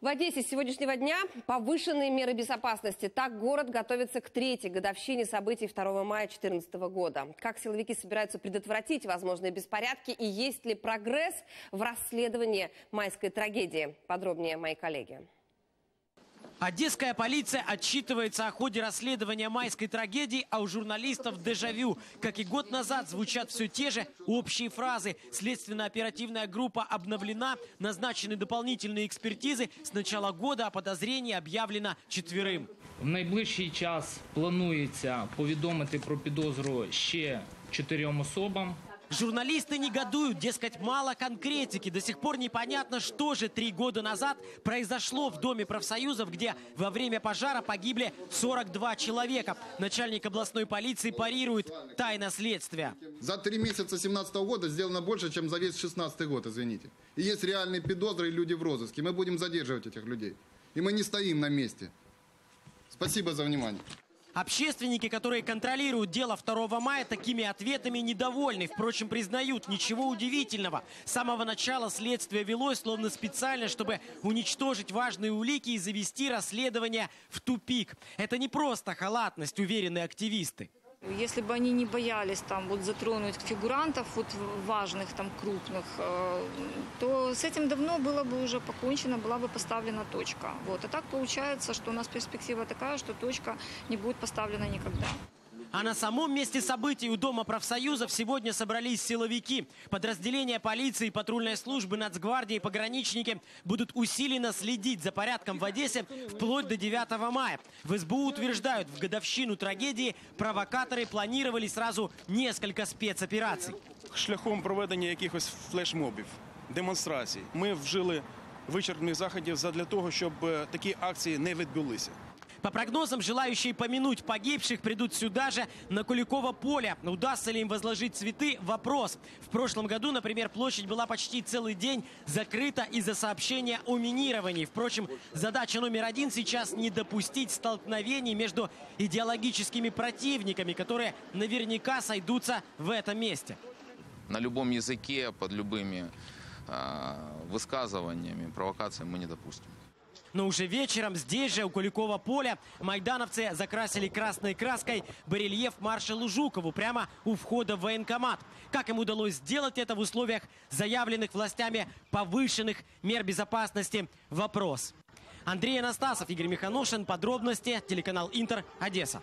В Одессе с сегодняшнего дня повышенные меры безопасности. Так город готовится к третьей годовщине событий 2 мая 2014 года. Как силовики собираются предотвратить возможные беспорядки и есть ли прогресс в расследовании майской трагедии? Подробнее мои коллеги. Одесская полиция отчитывается о ходе расследования майской трагедии, а у журналистов дежавю. Как и год назад звучат все те же общие фразы. Следственно-оперативная группа обновлена, назначены дополнительные экспертизы. С начала года о подозрении объявлено четверым. В найближчий час планується повідомити про підозру ще чотирьом особам. Журналисты негодуют, дескать, мало конкретики. До сих пор непонятно, что же три года назад произошло в Доме профсоюзов, где во время пожара погибли 42 человека. Начальник областной полиции парирует тайна следствия. За три месяца 2017 года сделано больше, чем за весь 2016 год, извините. И есть реальные подозры и люди в розыске. Мы будем задерживать этих людей. И мы не стоим на месте. Спасибо за внимание. Общественники, которые контролируют дело 2 мая, такими ответами недовольны. Впрочем, признают, ничего удивительного. С самого начала следствие велось словно специально, чтобы уничтожить важные улики и завести расследование в тупик. Это не просто халатность, уверены активисты. Если бы они не боялись там вот затронуть фигурантов вот важных там крупных, э, то с этим давно было бы уже покончено, была бы поставлена точка. Вот. А так получается, что у нас перспектива такая, что точка не будет поставлена никогда. А на самом месте событий у Дома профсоюзов сегодня собрались силовики. Подразделения полиции, патрульной службы, нацгвардии и пограничники будут усиленно следить за порядком в Одессе вплоть до 9 мая. В СБУ утверждают, в годовщину трагедии провокаторы планировали сразу несколько спецопераций. Шляхом проведення якихось флешмобів, демонстрацій. Ми вжили вичерпних заходів задля того, щоб е, такі акції не відбулися. По прогнозам, желающие помянуть погибших придут сюда же, на Куликово поле. Удастся ли им возложить цветы – вопрос. В прошлом году, например, площадь была почти целый день закрыта из-за сообщения о минировании. Впрочем, задача номер один сейчас не допустить столкновений между идеологическими противниками, которые наверняка сойдутся в этом месте. на любом языке, под любыми э, высказываниями, провокациями мы не допустим. Но уже вечером здесь же, у Куликова поля, майдановцы закрасили красной краской барельеф маршалу Жукову прямо у входа в военкомат. Как им удалось сделать это в условиях заявленных властями повышенных мер безопасности? Вопрос. Андрей Анастасов, Игорь Миханошин. Подробности. Телеканал Интер. Одесса.